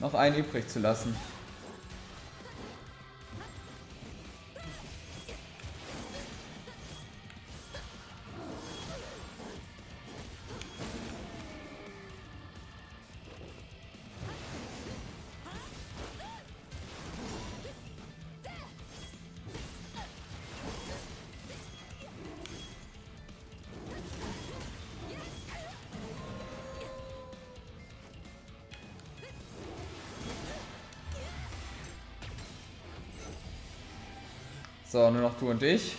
noch einen übrig zu lassen. So, nur noch du und ich.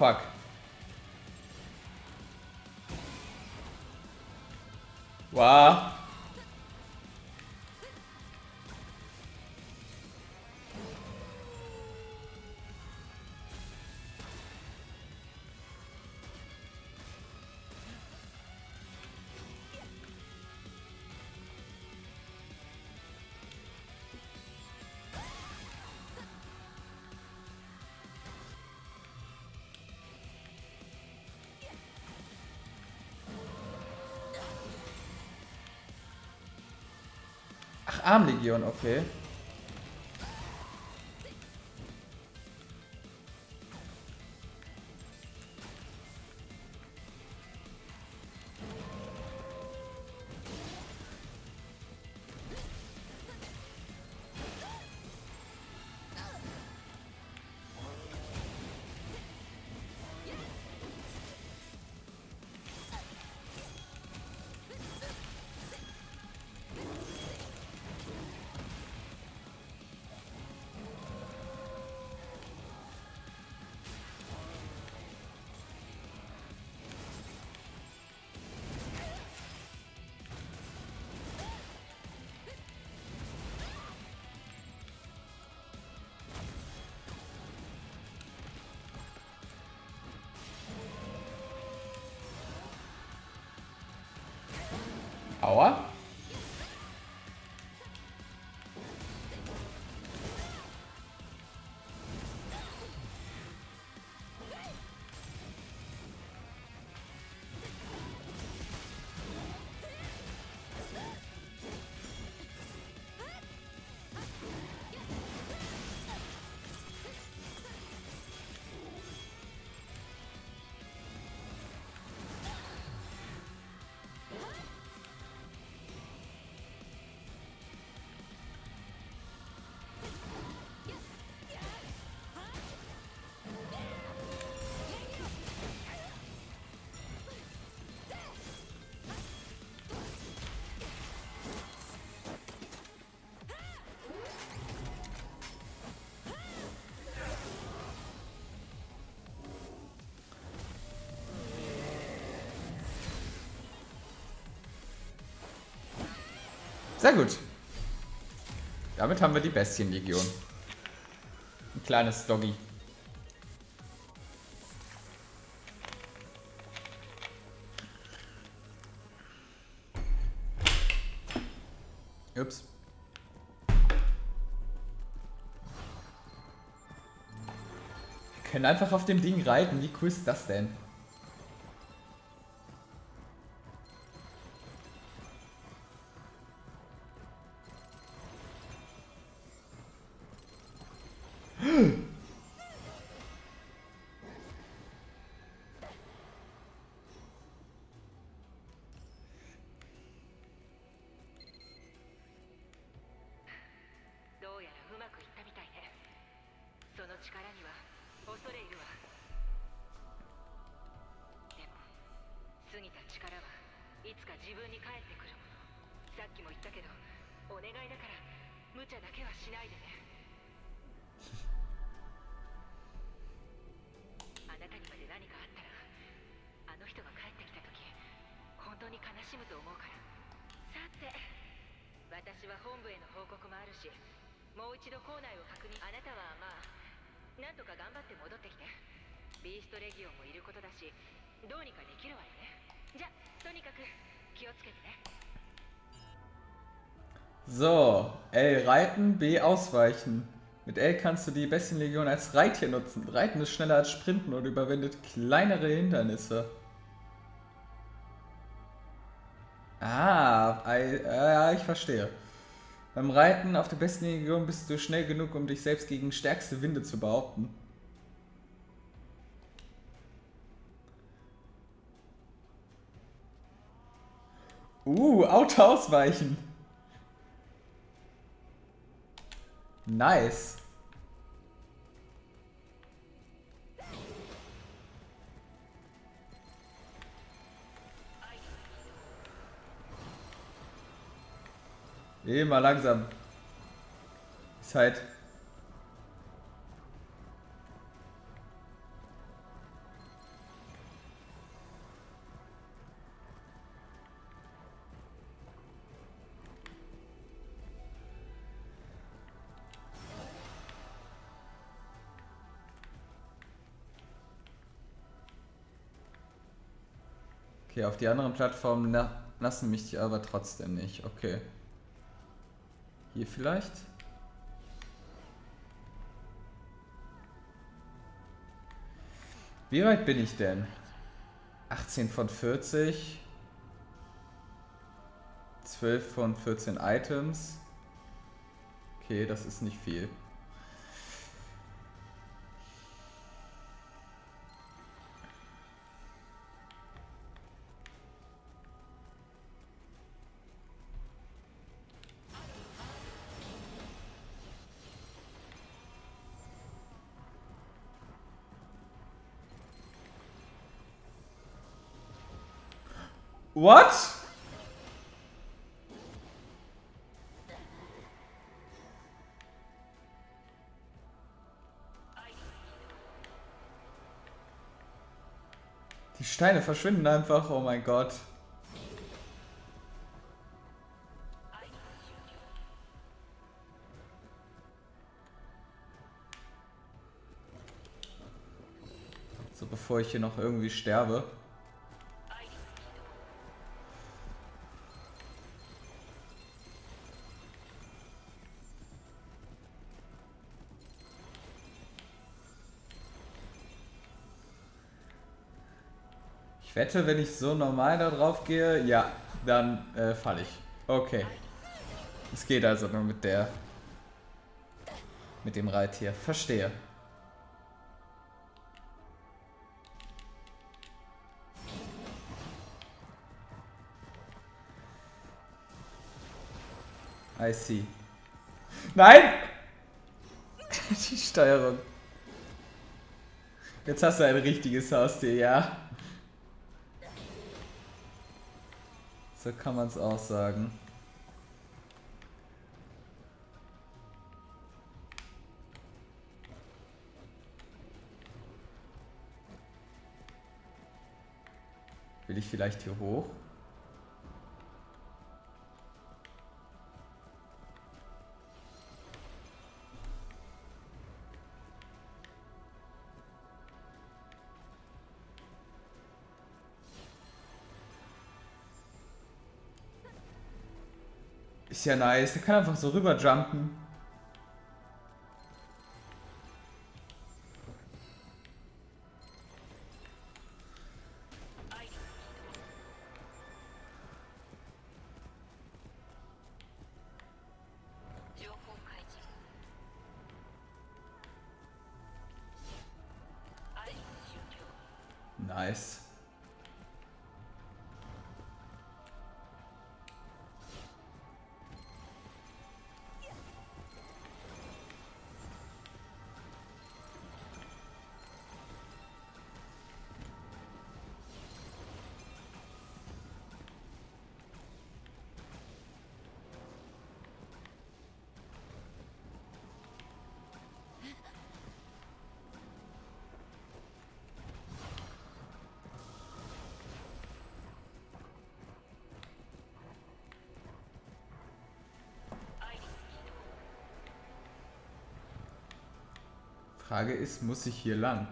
Oh Armlegion, okay. our Sehr gut. Damit haben wir die Bestienlegion. Ein kleines Doggy. Ups. Wir können einfach auf dem Ding reiten. Wie cool ist das denn? Reiten, B ausweichen. Mit L kannst du die Bestienlegion als Reittier nutzen. Reiten ist schneller als Sprinten und überwindet kleinere Hindernisse. Ah, ja, ich verstehe. Beim Reiten auf der Bestienlegion bist du schnell genug, um dich selbst gegen stärkste Winde zu behaupten. Uh, Auto ausweichen. Nice. Immer langsam. Ist halt. Okay, auf die anderen Plattformen lassen mich die aber trotzdem nicht. Okay. Hier vielleicht? Wie weit bin ich denn? 18 von 40. 12 von 14 Items. Okay, das ist nicht viel. What? Die Steine verschwinden einfach, oh mein Gott. So, bevor ich hier noch irgendwie sterbe. Ich wette, wenn ich so normal da drauf gehe, ja, dann äh, falle ich. Okay. Es geht also nur mit der... Mit dem Reittier. Verstehe. I see. Nein! Die Steuerung. Jetzt hast du ein richtiges Haustier, ja. So kann man es auch sagen. Will ich vielleicht hier hoch? Ist ja nice. Der kann einfach so rüber Frage ist, muss ich hier lang?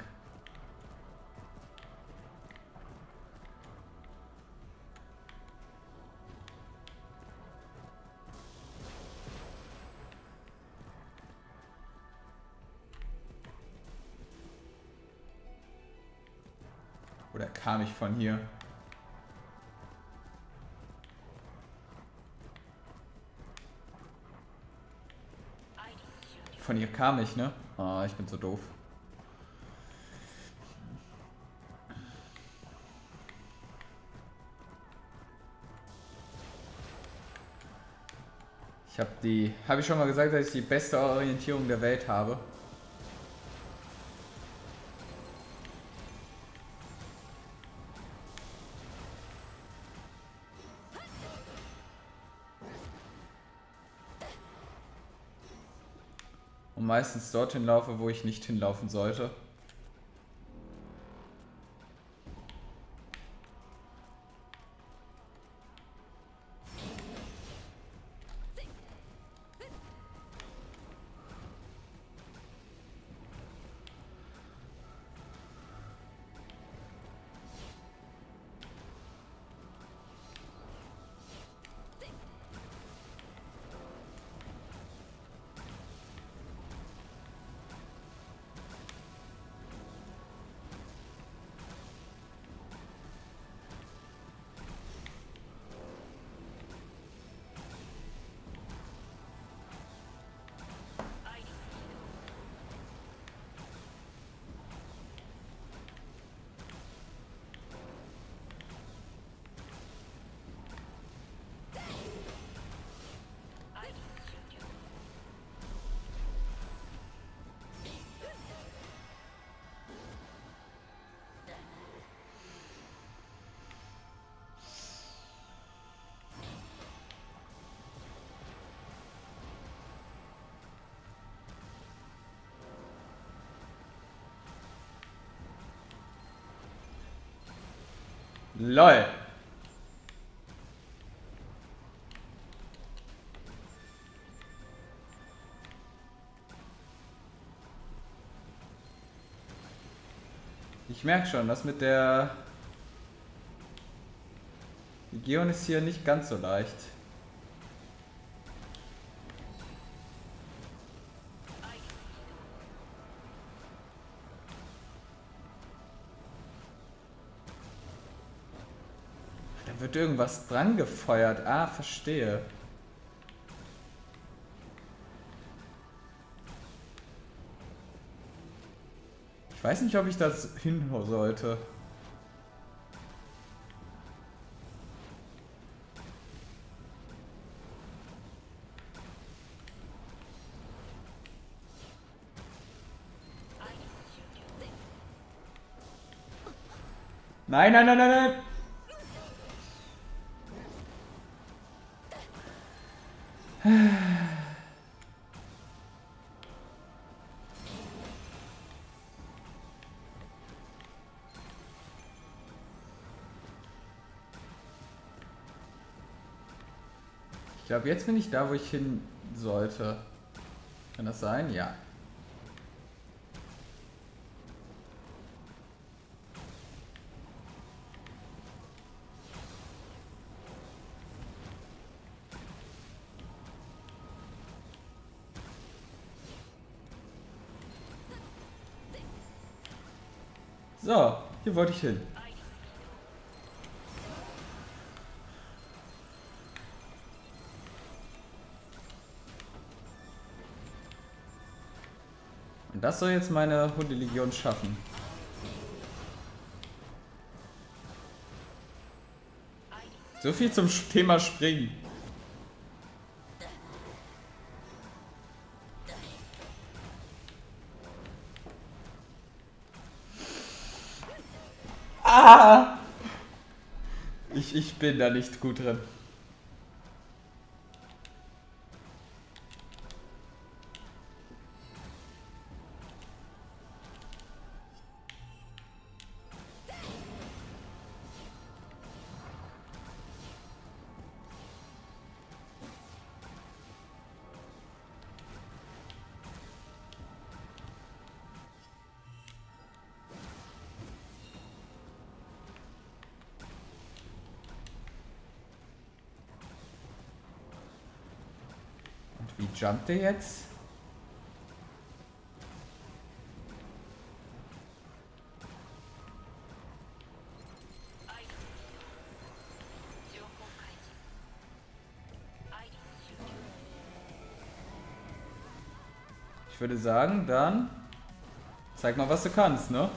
Oder kam ich von hier? Von ihr kam ich, ne? Ah, ich bin so doof. Ich habe die, habe ich schon mal gesagt, dass ich die beste Orientierung der Welt habe. Meistens dorthin laufe, wo ich nicht hinlaufen sollte. LOL. Ich merke schon, das mit der Legion ist hier nicht ganz so leicht. Wird irgendwas dran gefeuert. Ah, verstehe. Ich weiß nicht, ob ich das hin sollte. Nein, nein, nein, nein, nein. Glaube, jetzt bin ich da, wo ich hin sollte. Kann das sein? Ja. So, hier wollte ich hin. Und das soll jetzt meine Hundelegion schaffen. So viel zum Thema Springen. Ah! Ich, ich bin da nicht gut drin. Jumpt der jetzt? Ich würde sagen, dann zeig mal, was du kannst, ne?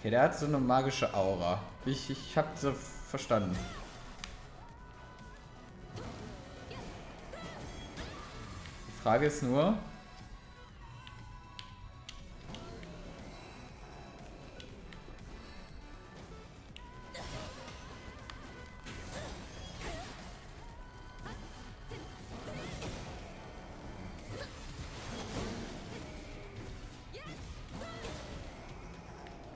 Okay, der hat so eine magische Aura. Ich, ich hab sie verstanden. Die Frage ist nur...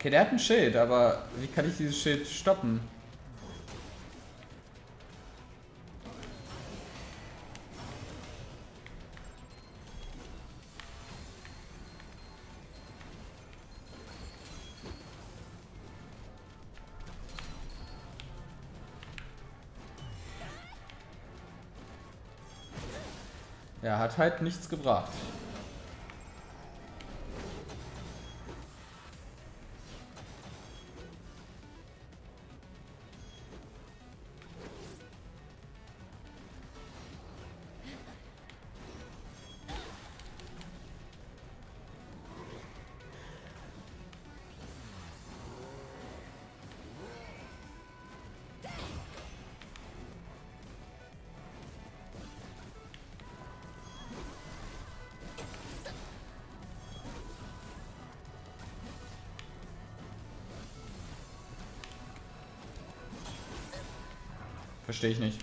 Okay, der hat ein Schild, aber wie kann ich dieses Schild stoppen? Ja, hat halt nichts gebracht. Verstehe ich nicht.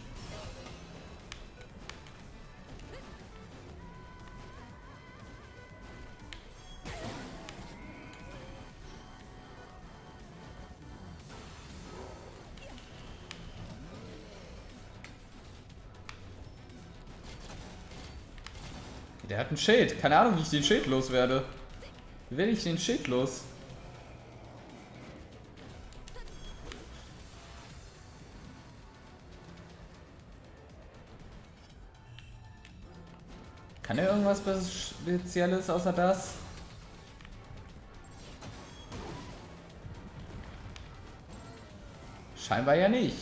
Der hat ein Schild. Keine Ahnung, wie ich den Schild loswerde. Wie werde ich den Schild los? Irgendwas Spezielles außer das? Scheinbar ja nicht.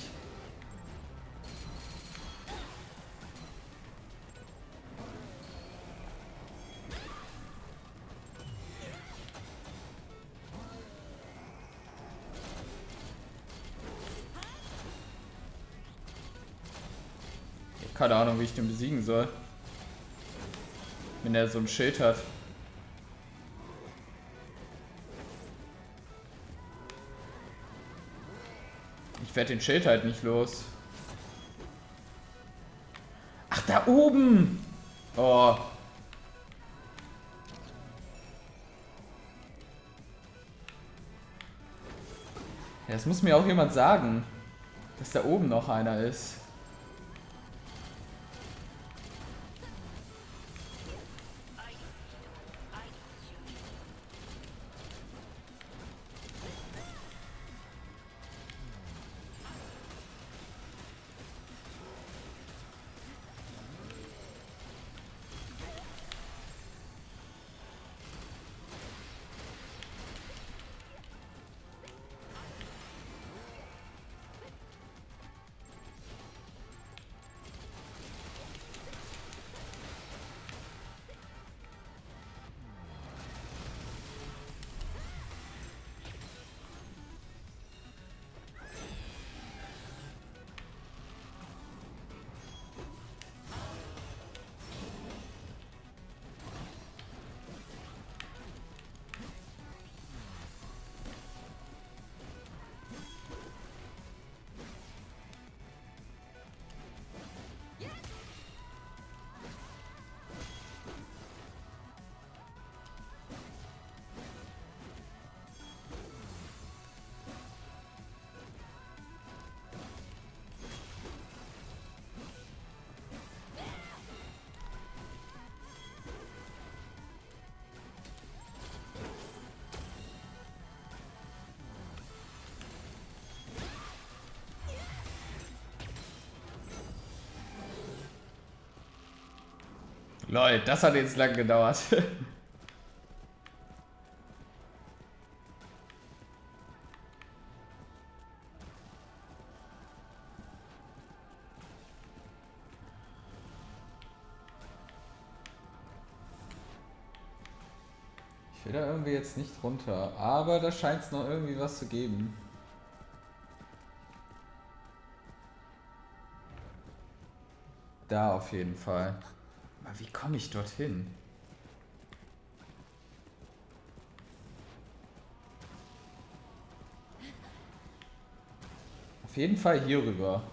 Keine Ahnung, wie ich den besiegen soll. Wenn er so ein Schild hat. Ich werde den Schild halt nicht los. Ach, da oben! Oh. Das muss mir auch jemand sagen, dass da oben noch einer ist. Lol, das hat jetzt lang gedauert. Ich will da irgendwie jetzt nicht runter, aber da scheint es noch irgendwie was zu geben. Da auf jeden Fall. Aber wie komme ich dorthin? Auf jeden Fall hier rüber.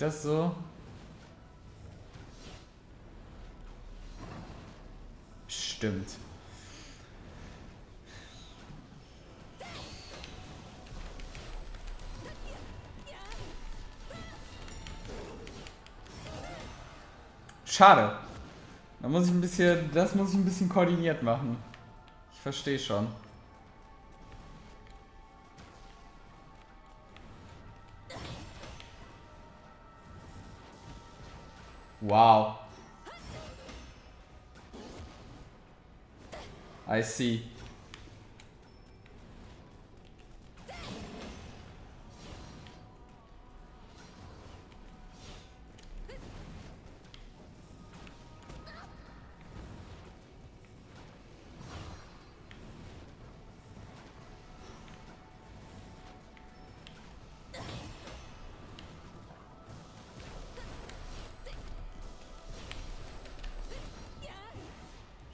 Das so? Stimmt. Schade. Da muss ich ein bisschen, das muss ich ein bisschen koordiniert machen. Ich verstehe schon. Wow. I see.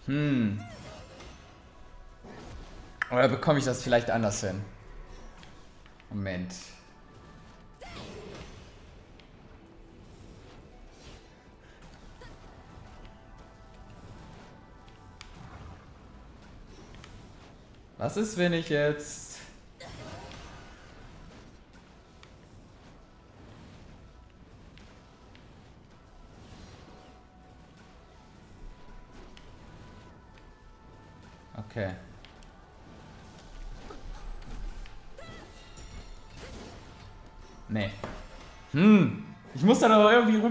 Hm. Oder bekomme ich das vielleicht anders hin? Moment. Was ist, wenn ich jetzt...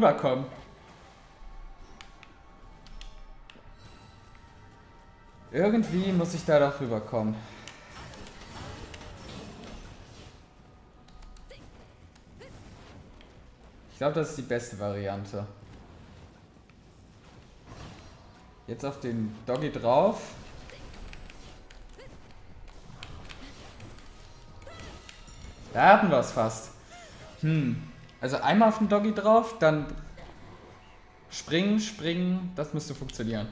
rüberkommen. Irgendwie muss ich da doch rüberkommen. Ich glaube, das ist die beste Variante. Jetzt auf den Doggy drauf. Da hatten wir es fast. Hm. Also einmal auf den Doggy drauf, dann springen, springen. Das müsste funktionieren.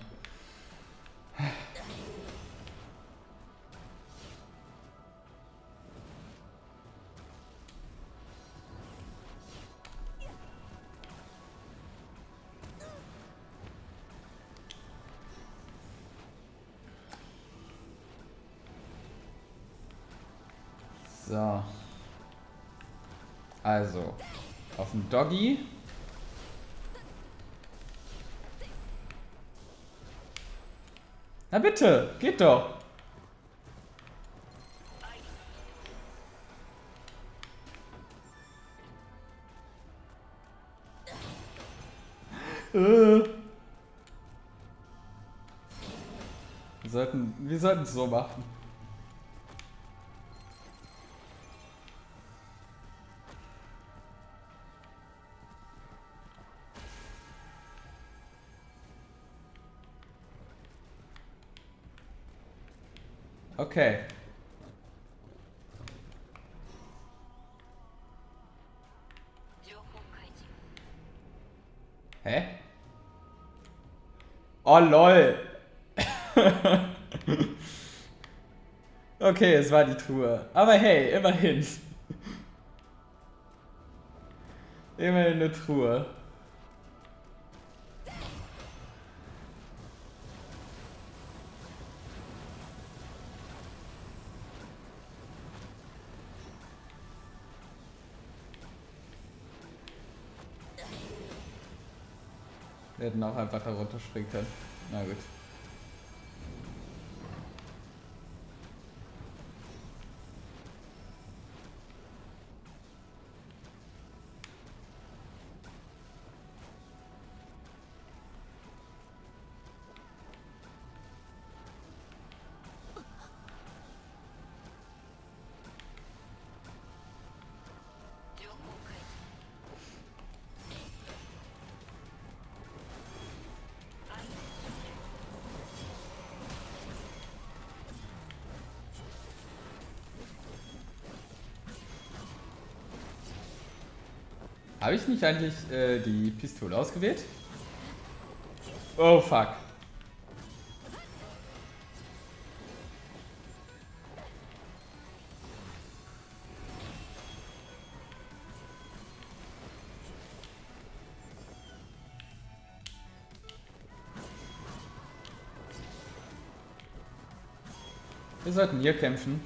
Doggy. Na bitte, geht doch. Wir sollten, wir sollten es so machen. Okay. Hä? Oh lol. okay, es war die Truhe. Aber hey, immerhin. Immerhin eine Truhe. Hätten auch einfach da runterspringen. Na gut. Habe ich nicht eigentlich äh, die Pistole ausgewählt? Oh fuck. Wir sollten hier kämpfen.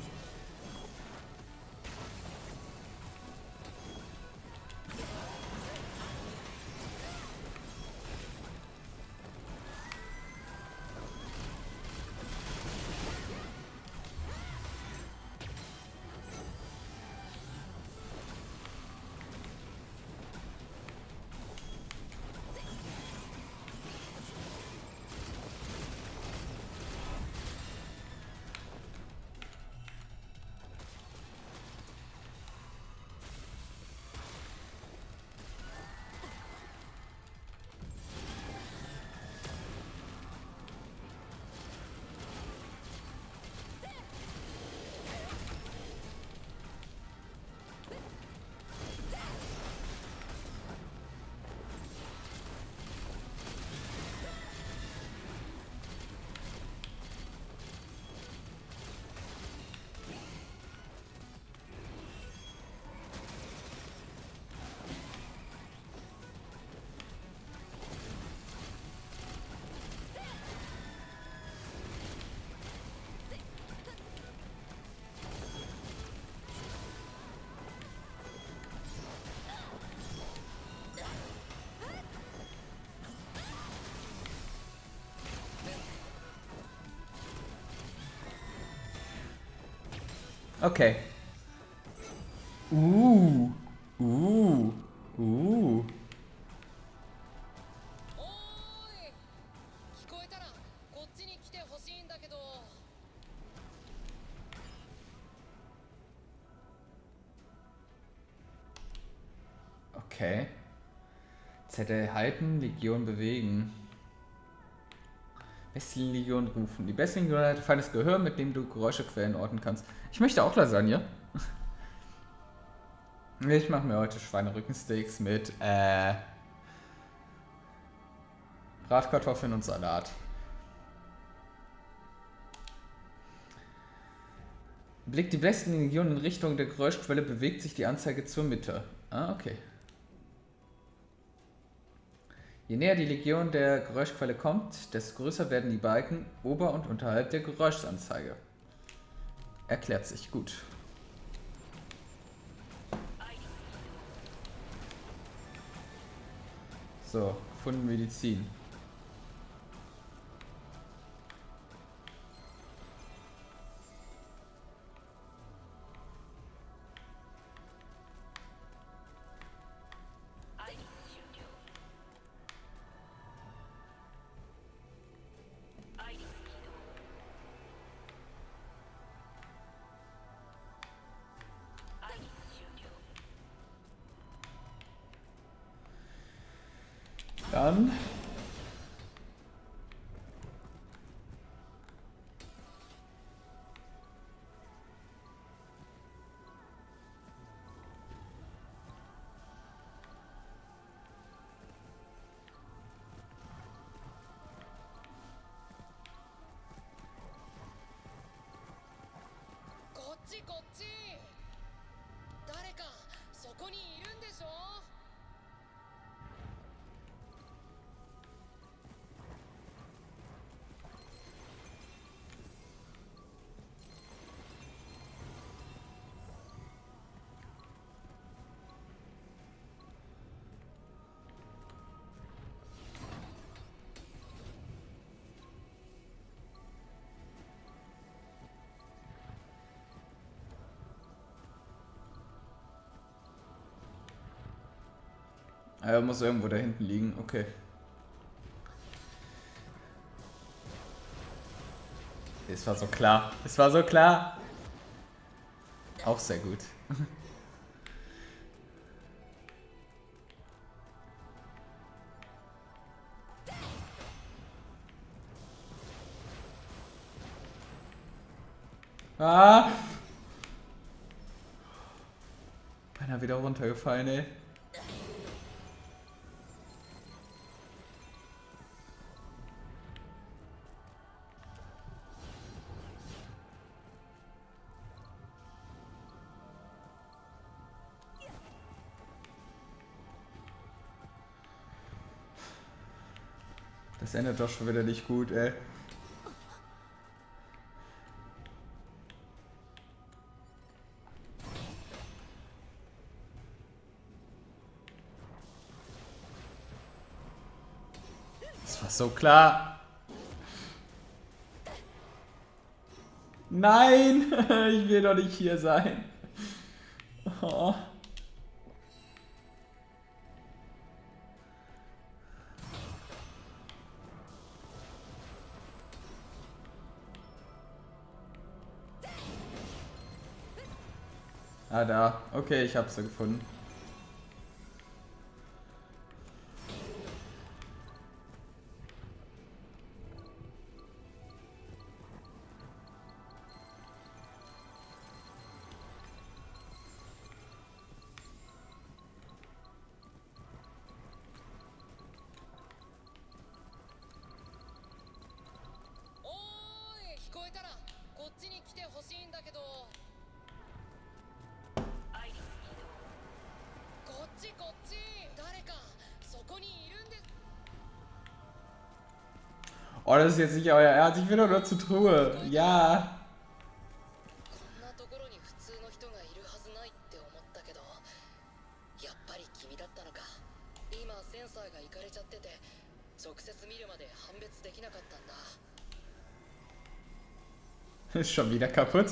Okay. Uh. Uh. Uh. Okay. Zettel halten, Legion bewegen. Bestienlegion rufen. Die Bestienlegion hat feines Gehör, mit dem du Geräuschequellen orten kannst. Ich möchte auch Lasagne. Ich mache mir heute Schweinerückensteaks mit äh, Bratkartoffeln und Salat. Blickt die Bestienlegion in Richtung der Geräuschquelle, bewegt sich die Anzeige zur Mitte. Ah, okay. Je näher die Legion der Geräuschquelle kommt, desto größer werden die Balken ober- und unterhalb der Geräuschanzeige. Erklärt sich gut. So, gefunden Medizin. Er muss irgendwo da hinten liegen, okay. Es war so klar. Es war so klar. Auch sehr gut. Ah! Beinahe wieder runtergefallen, ey. Endet doch schon wieder nicht gut, ey. Das war so klar. Nein, ich will doch nicht hier sein. Oh. Ah, da. Okay, ich hab's gefunden.おーい聞こえたらこっちに来てほしいんだけど Oh, das ist jetzt nicht euer Ernst. Ich will doch nur zur Truhe. Ja. Ist schon wieder kaputt.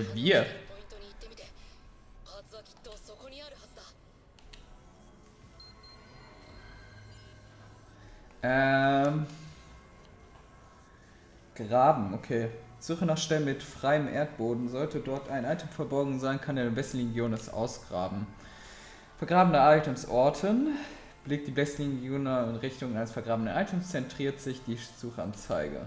ずだ Ähm. Graben, okay. Suche nach Stellen mit freiem Erdboden. Sollte dort ein Item verborgen sein, kann der Legion es ausgraben. Vergrabene Items orten. Blickt die Legion in Richtung eines vergrabenen Items, zentriert sich die Suchanzeige.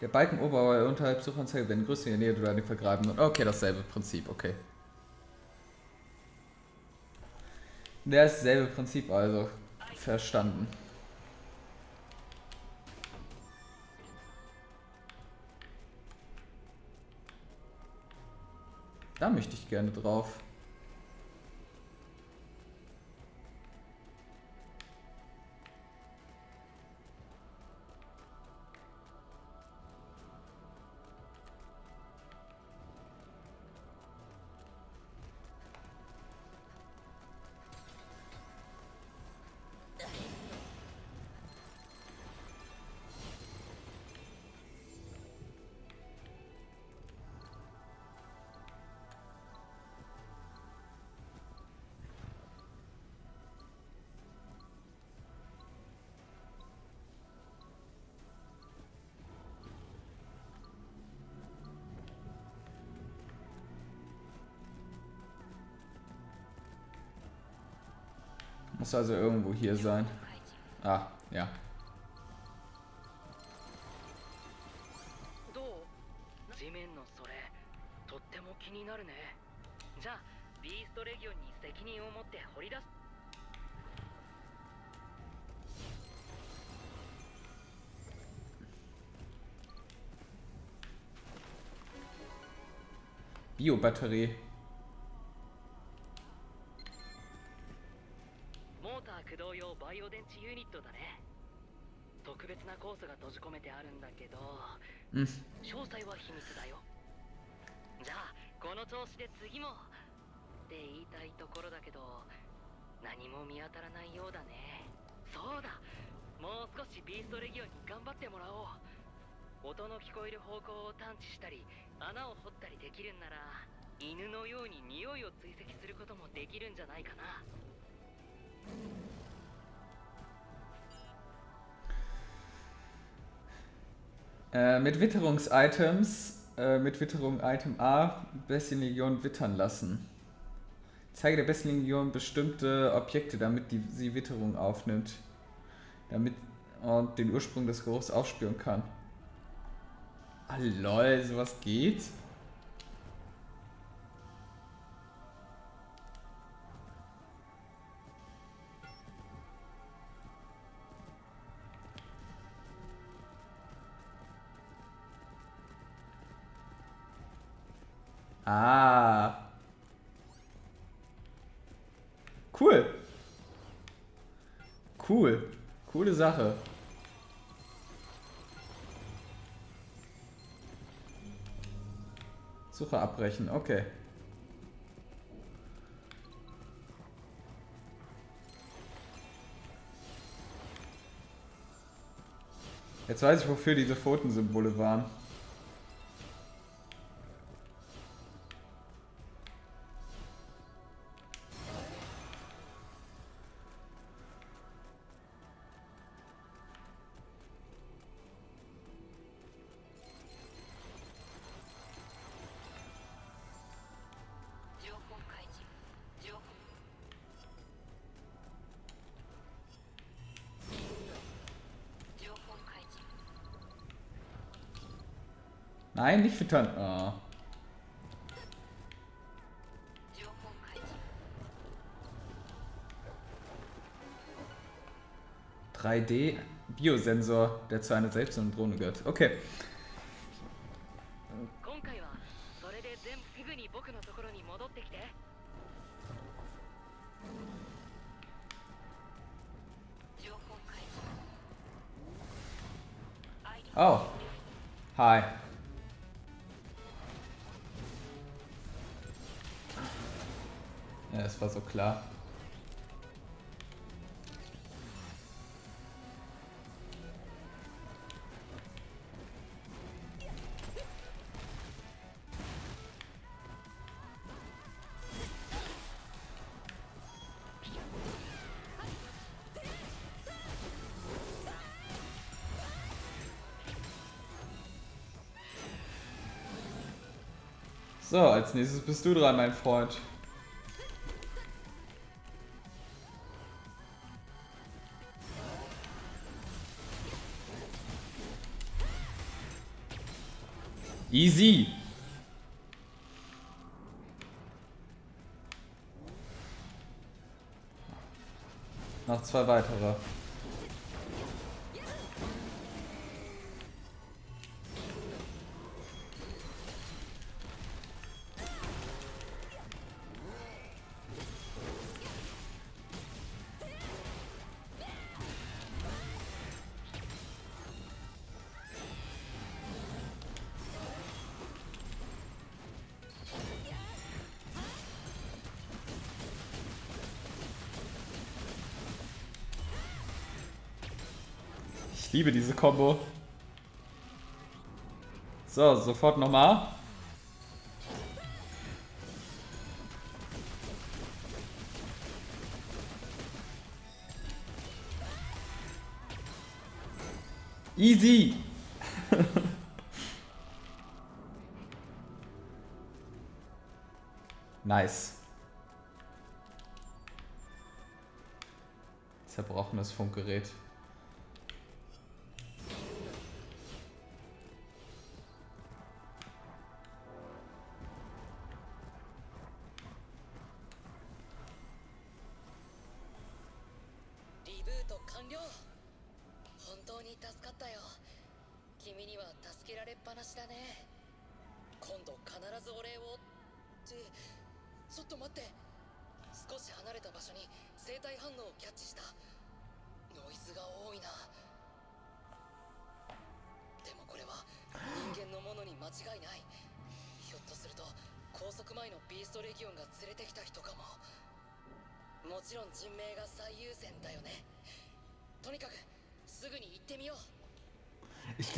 Der Balken oberhalb und unterhalb Suchanzeige werden größer in der Nähe oder die vergrabenen. Okay, dasselbe Prinzip, okay. Dasselbe Prinzip also. Verstanden. Da möchte ich gerne drauf. Muss also irgendwo hier sein. Ah, ja. Biobatterie. あるんだけど Hm. 詳細は秘密だよ。じゃあこの調子で次も。って言いたいところだけど何も見当たらないようだね。そうだ。もう少しビーストレギオンに頑張ってもらおう。音の聞こえる方向を探知したり穴を掘ったりできるんなら犬のように匂いを追跡することもできるんじゃないかな Äh, mit Witterungs-Items, äh, mit Witterung Item A, Bestienlegion wittern lassen. Zeige der Bestienlegion bestimmte Objekte, damit die, sie Witterung aufnimmt. Damit und den Ursprung des Geruchs aufspüren kann. Ah lol, sowas geht? Cool. Coole Sache. Suche abbrechen, okay. Jetzt weiß ich, wofür diese Pfotensymbole waren. füttern. Oh. Ah. d Biosensor, der zu einer selbstständigen Drohne gehört. Okay. Oh. Hi. Ja, das war so klar. So, als nächstes bist du dran, mein Freund. Easy. Noch zwei weitere. Liebe diese Combo. So, sofort nochmal. Easy. nice. Zerbrochenes Funkgerät.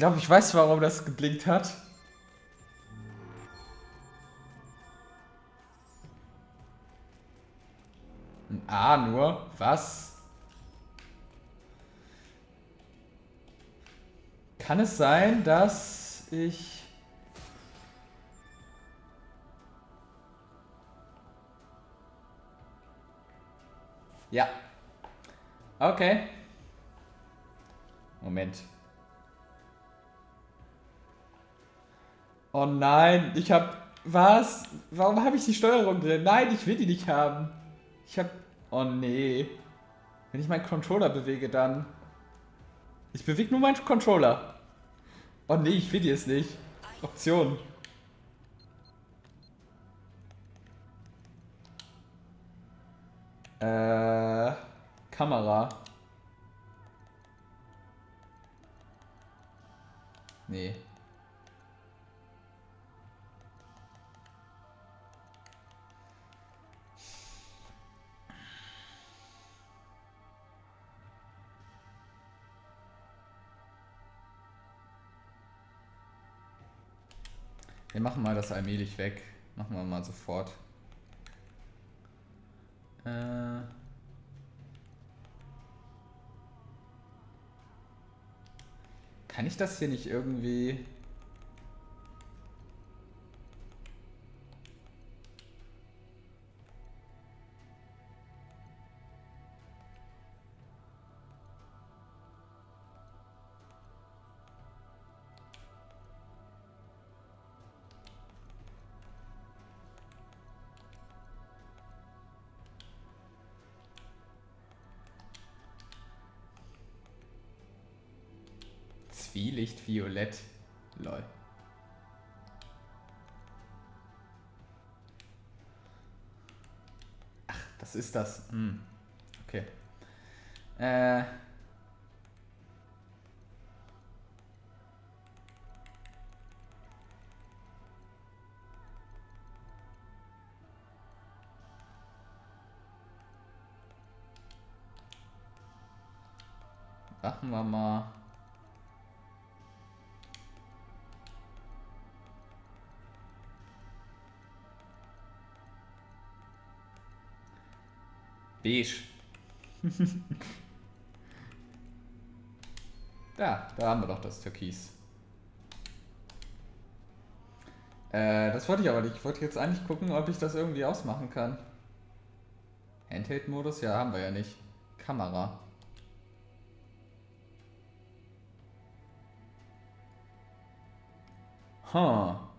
Glaube, ich weiß, warum das geblinkt hat. Ein A nur? Was? Kann es sein, dass ich... Ja. Okay. Moment. Oh nein, ich hab... Was? Warum habe ich die Steuerung drin? Nein, ich will die nicht haben. Ich hab... Oh nee. Wenn ich meinen Controller bewege, dann... Ich bewege nur meinen Controller. Oh nee, ich will die jetzt nicht. Option. Äh... Kamera. Nee. Wir machen mal das allmählich weg. Machen wir mal sofort. Äh Kann ich das hier nicht irgendwie... Violett. Lol. Ach, das ist das. Hm. Okay. Äh. Machen wir mal. Beige. da, da haben wir doch das Türkis. Äh, das wollte ich aber nicht. Ich wollte jetzt eigentlich gucken, ob ich das irgendwie ausmachen kann. Handheld-Modus? Ja, haben wir ja nicht. Kamera. Huh.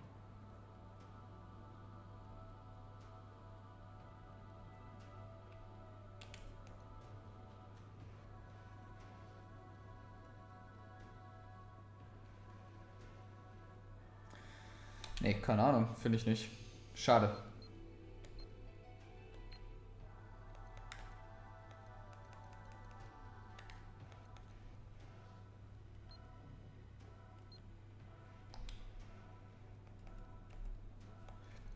Nee, keine Ahnung. Finde ich nicht. Schade.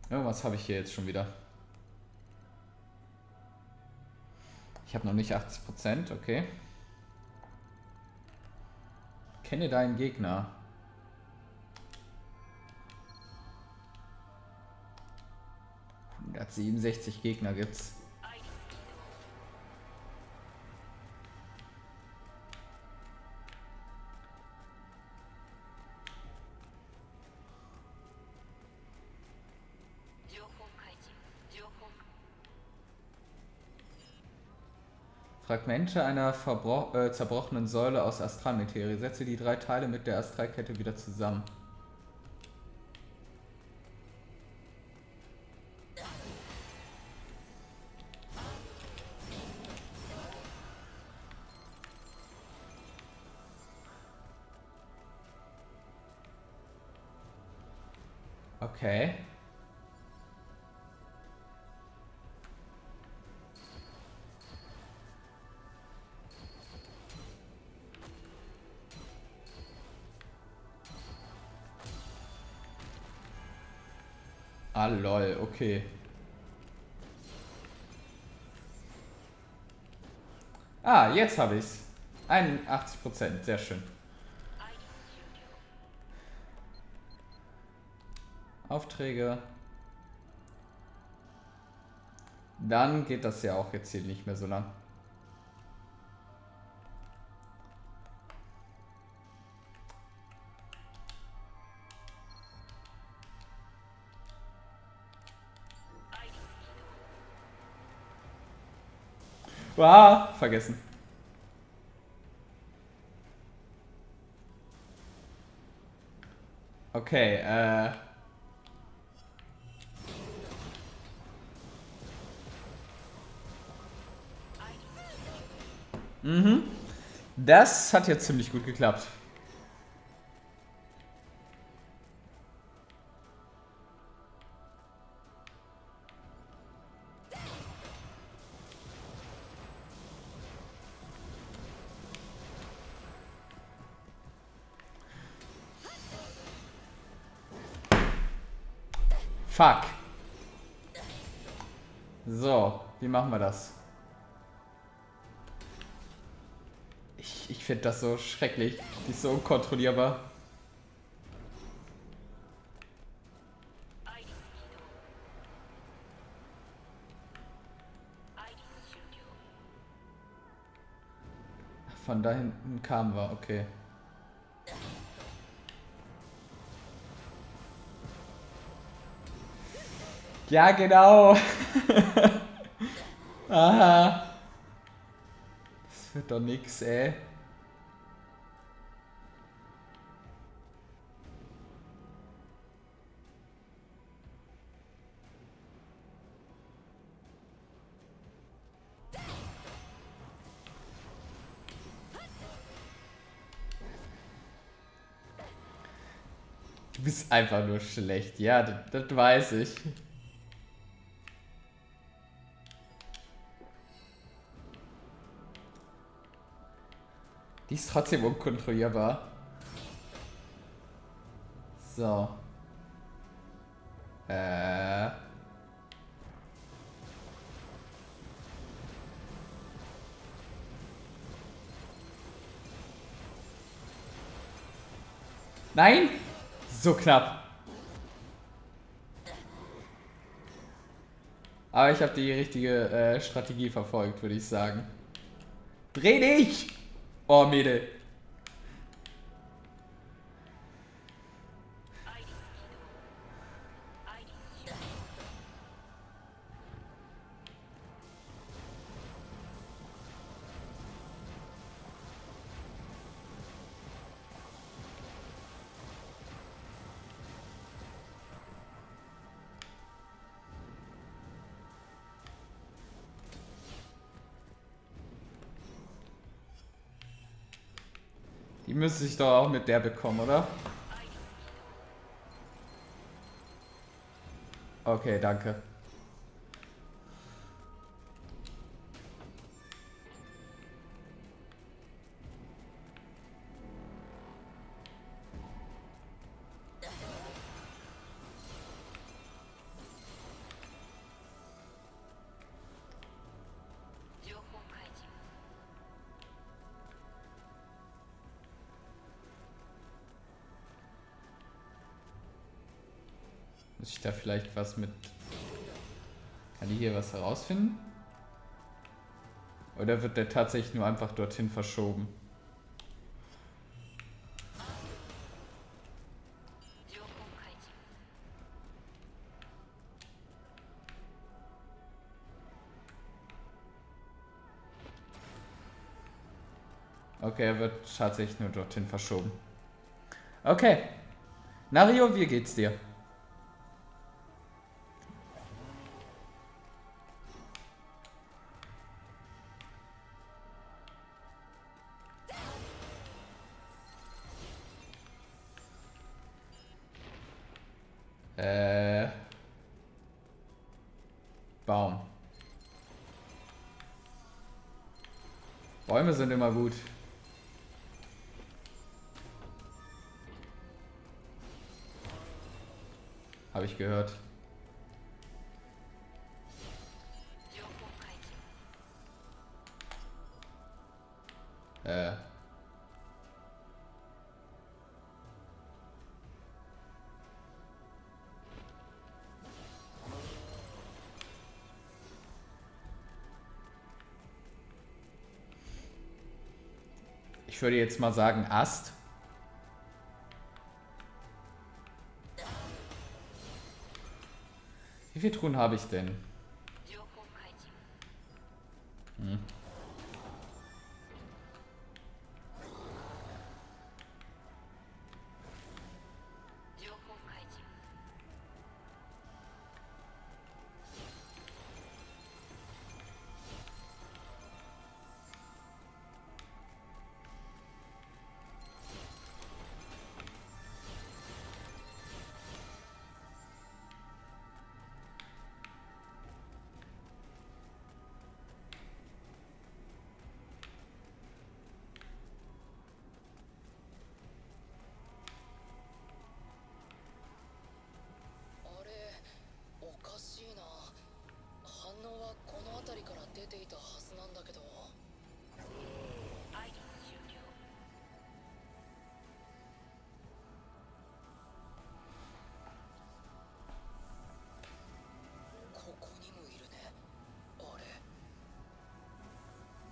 Irgendwas habe ich hier jetzt schon wieder. Ich habe noch nicht 80%, okay. Kenne deinen Gegner. 167 Gegner gibt's. Fragmente einer äh, zerbrochenen Säule aus Astralmaterie. Setze die drei Teile mit der Astralkette wieder zusammen. Okay. Ah, jetzt habe ich's. 81%, sehr schön. Aufträge. Dann geht das ja auch jetzt hier nicht mehr so lang. Ah, vergessen. Okay, äh. Mhm. Das hat jetzt ziemlich gut geklappt. Fuck. So, wie machen wir das? Ich, ich finde das so schrecklich. Die ist so unkontrollierbar. Von da hinten kamen wir, okay. Ja, genau. Aha. Das wird doch nix, ey. Du bist einfach nur schlecht. Ja, das, das weiß ich. Die ist trotzdem unkontrollierbar. So. Äh. Nein! So knapp. Aber ich habe die richtige äh, Strategie verfolgt, würde ich sagen. Dreh dich! Oh, Mädel. Die müsste sich doch auch mit der bekommen, oder? Okay, danke. Was mit... Kann die hier was herausfinden? Oder wird der tatsächlich nur einfach dorthin verschoben? Okay, er wird tatsächlich nur dorthin verschoben. Okay. Nario, wie geht's dir? Sind immer gut. Habe ich gehört. Ich würde jetzt mal sagen Ast. Wie viele Truhen habe ich denn?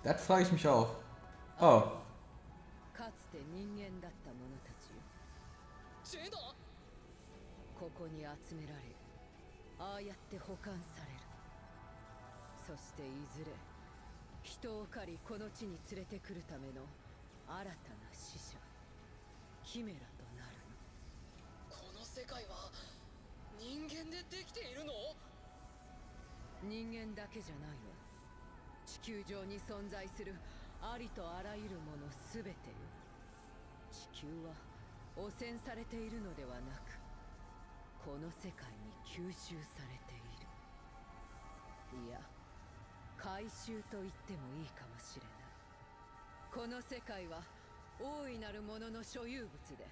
Das frage ich mich auch. Oh. かつて人間だった者たちよジェナここに集められああやって保管される。そしていずれ人を狩りこの地に連れてくるための新たな死者キメラとなるの。この世界は人間でできているの？人間だけじゃないわ地球上に存在するありとあらゆるものすべてよ。地球は汚染されているのではなくこの世界に吸収されている。いや回収と言ってもいいかもしれない。この世界は大いなるものの所有物で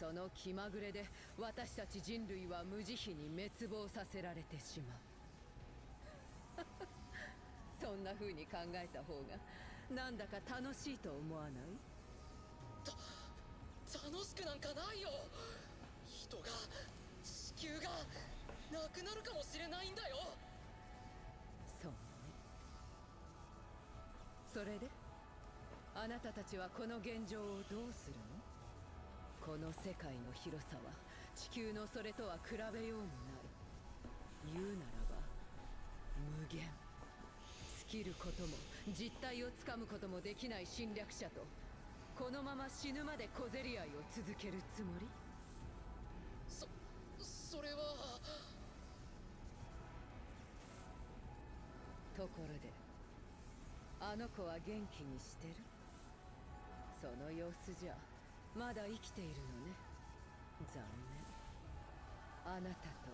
その気まぐれで私たち人類は無慈悲に滅亡させられてしまう。そんな風に考えた方がなんだか楽しいと思わない？楽しくなんかないよ。人が地球がなくなるかもしれないんだよ。そうね。それであなたたちはこの現状をどうするの？この世界の広さは地球のそれとは比べようもない。言うならば無限尽きることも実態をつかむこともできない侵略者とこのまま死ぬまで小競り合いを続けるつもり？そそれは。ところであの子は元気にしてる？その様子じゃまだ生きているのね？残念。あなたと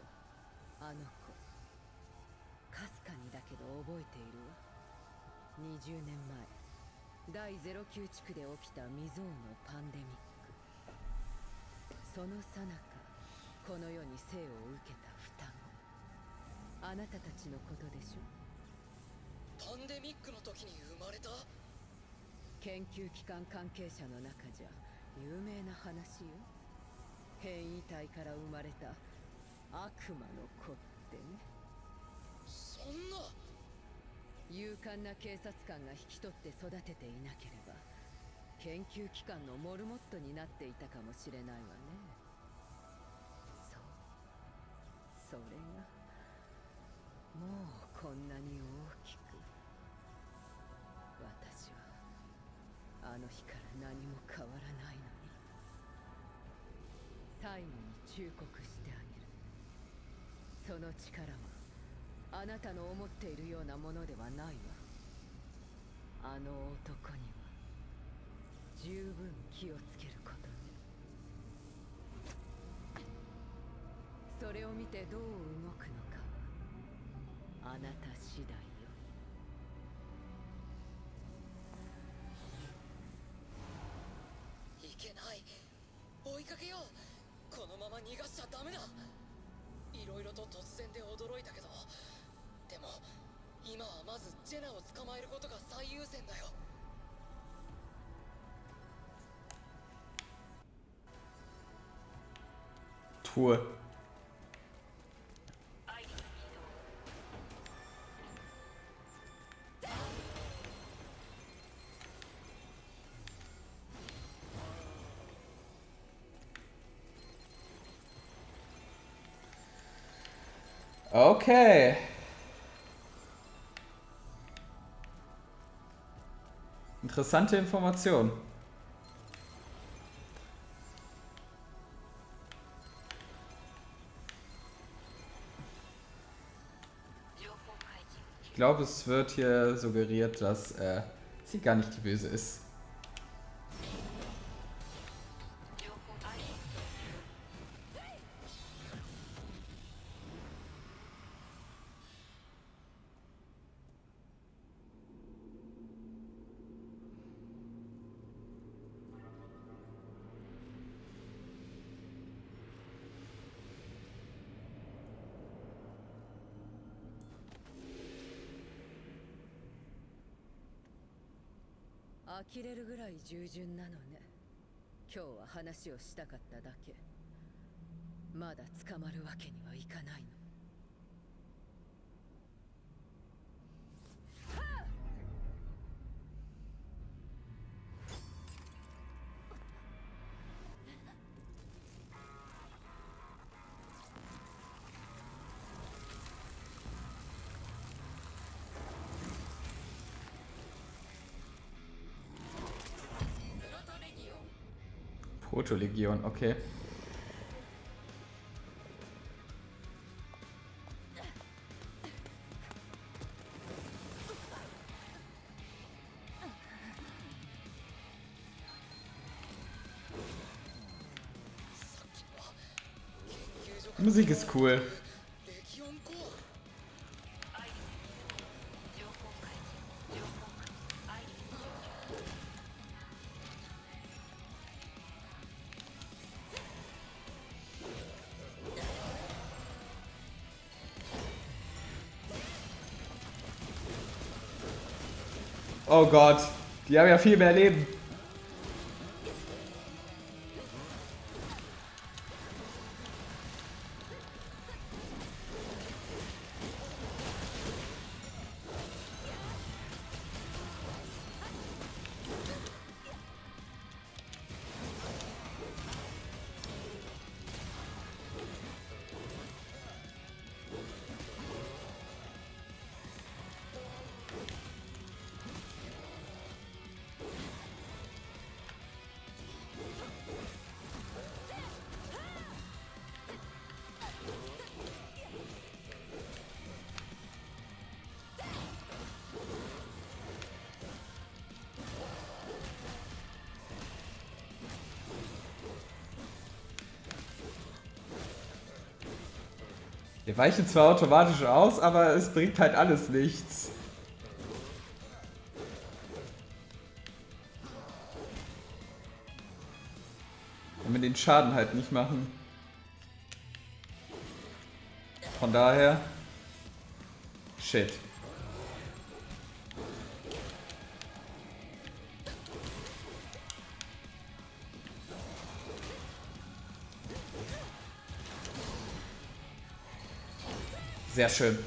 あの子。かすかにだけど覚えているわ20年前第09地区で起きた未曾有のパンデミック。その最中この世に生を受けた双子。あなたたちのことでしょパンデミックの時に生まれた？研究機関関係者の中じゃ有名な話よ。変異体から生まれた悪魔の子ってね。そんな勇敢な警察官が引き取って育てていなければ研究機関のモルモットになっていたかもしれないわね。そう。それがもうこんなに大きく。私はあの日から何も変わらないのに。最後に忠告してあげる。その力はあなたの思っているようなものではないわ。あの男には十分気をつけることねそれを見てどう動くのかはあなた次第よ。いけない。追いかけよう。このまま逃がしちゃダメだ。いろいろと突然で驚いたけど。でも今はまずジェナを捕まえることが最優先だよ Tue. Okay. Interessante Information. Ich glaube, es wird hier suggeriert, dass äh, sie gar nicht die Böse ist. 呆れるぐらい従順なのね。今日は話をしたかっただけ。まだ捕まるわけにはいかないの。Proto-Legion, okay. Musik ist cool. Oh Gott, die haben ja viel mehr Leben. Weichen zwar automatisch aus, aber es bringt halt alles nichts. Wenn wir den Schaden halt nicht machen. Von daher. Shit. Sehr schön.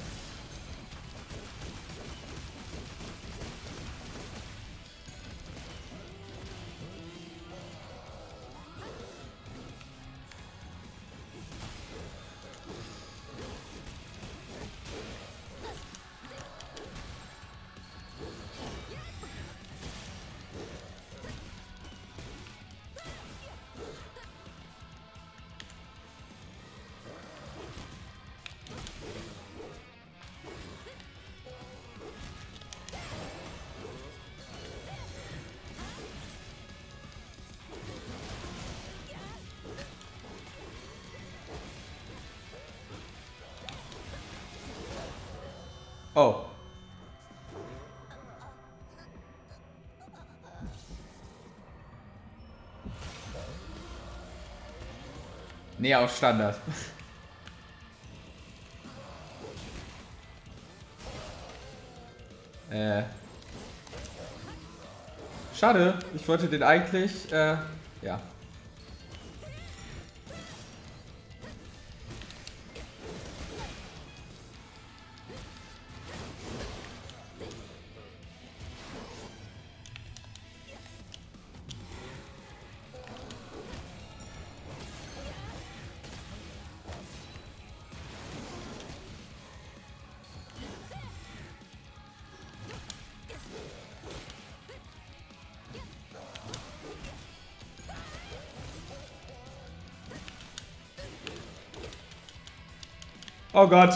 Nee, auf Standard. äh. Schade, ich wollte den eigentlich, äh, ja. Oh Gott.